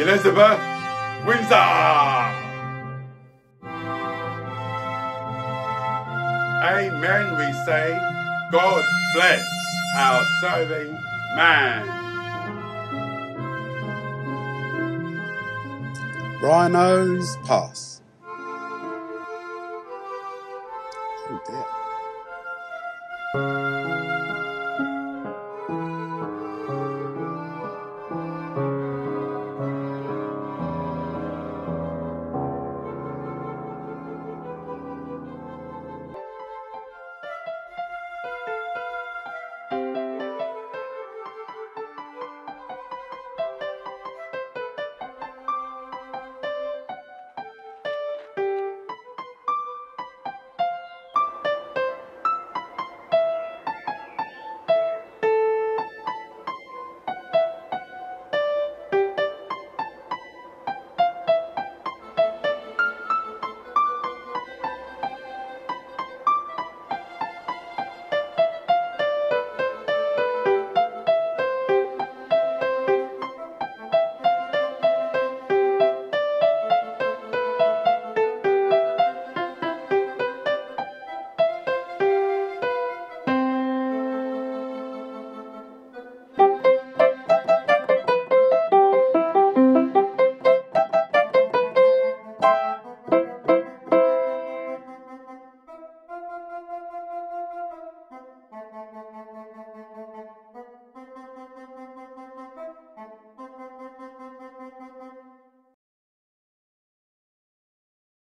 Elizabeth Windsor. Amen, we say. God bless our serving man. Rhinos pass. Oh dear.